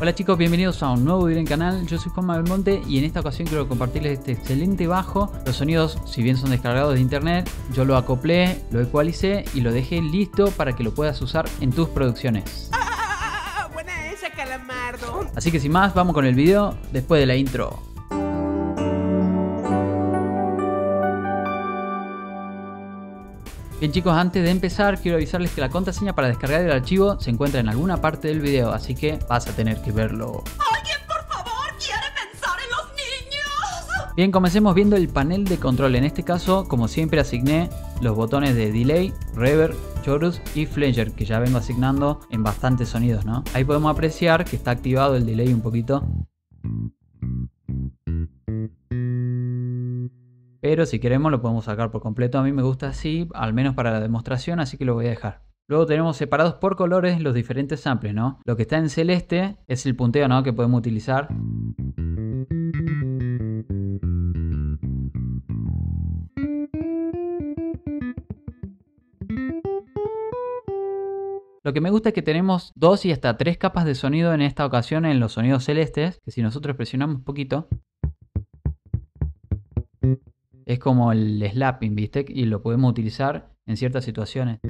Hola chicos, bienvenidos a un nuevo video en el canal, yo soy Juan Belmonte y en esta ocasión quiero compartirles este excelente bajo. Los sonidos, si bien son descargados de internet, yo lo acoplé, lo ecualicé y lo dejé listo para que lo puedas usar en tus producciones. ¡Ah! ¡Buena esa, calamardo! Así que sin más, vamos con el video después de la intro. Bien chicos, antes de empezar quiero avisarles que la contraseña para descargar el archivo se encuentra en alguna parte del video, así que vas a tener que verlo. ¡Alguien, por favor, quiere pensar en los niños! Bien, comencemos viendo el panel de control. En este caso, como siempre, asigné los botones de Delay, Reverb, Chorus y Flanger, que ya vengo asignando en bastantes sonidos, ¿no? Ahí podemos apreciar que está activado el delay un poquito. Pero si queremos lo podemos sacar por completo. A mí me gusta así, al menos para la demostración, así que lo voy a dejar. Luego tenemos separados por colores los diferentes samples, ¿no? Lo que está en celeste es el punteo, ¿no? Que podemos utilizar. Lo que me gusta es que tenemos dos y hasta tres capas de sonido en esta ocasión en los sonidos celestes, que si nosotros presionamos un poquito, es como el slapping, ¿viste? Y lo podemos utilizar en ciertas situaciones.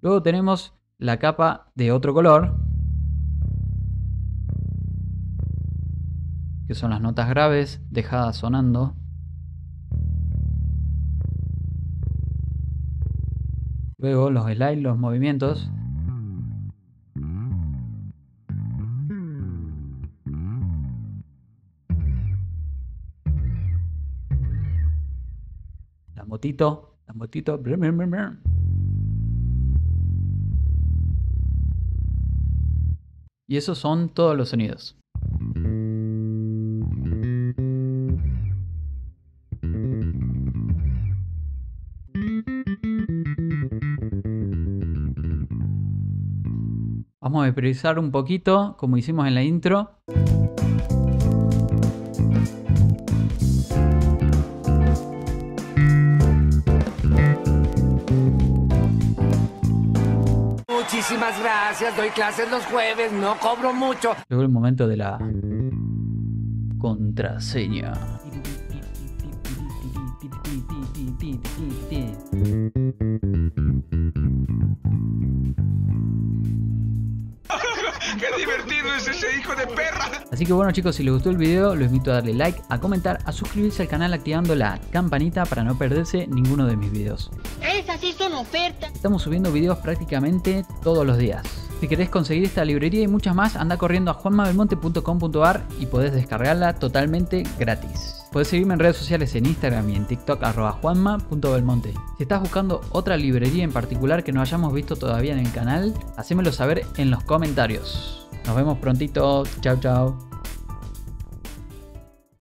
Luego tenemos la capa de otro color, que son las notas graves dejadas sonando. Luego los slides, los movimientos. La motito, la motito. Y esos son todos los sonidos. Vamos a priorizar un poquito, como hicimos en la intro. Muchísimas gracias, doy clases los jueves, no cobro mucho. Luego el momento de la contraseña. ¡Qué divertido es ese hijo de perra! Así que bueno chicos, si les gustó el video, los invito a darle like, a comentar, a suscribirse al canal activando la campanita para no perderse ninguno de mis videos. Esas sí son ofertas. Estamos subiendo videos prácticamente todos los días. Si querés conseguir esta librería y muchas más, anda corriendo a juanmabelmonte.com.ar y podés descargarla totalmente gratis. Podés seguirme en redes sociales en Instagram y en TikTok arroba juanma.belmonte. Si estás buscando otra librería en particular que no hayamos visto todavía en el canal, hacémelo saber en los comentarios. Nos vemos prontito. Chao, chao.